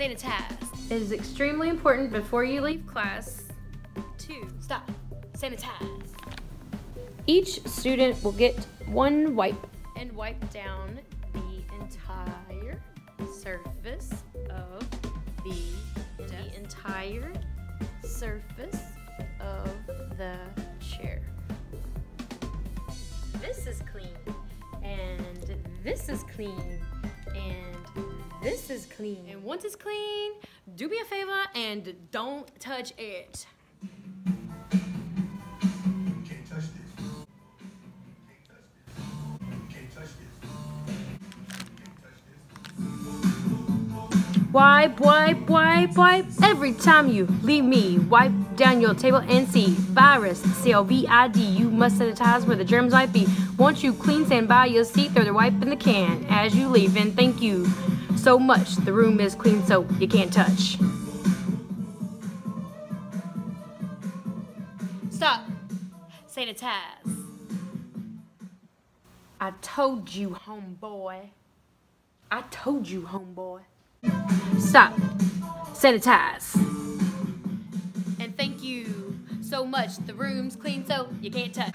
Sanitize. It is extremely important before you leave class to stop. Sanitize. Each student will get one wipe and wipe down the entire surface of the, the entire surface of the chair. This is clean, and this is clean, and this is clean. And once it's clean, do me a favor and don't touch it. Wipe, wipe, wipe, wipe. Every time you leave me, wipe down your table and see virus, C-O-V-I-D. You must sanitize where the germs might be. Once you clean, stand by your seat, throw the wipe in the can as you leave. And thank you so much. The room is clean, so you can't touch. Stop. Sanitize. I told you, homeboy. I told you, homeboy. Stop. Sanitize. And thank you so much. The room's clean, so you can't touch.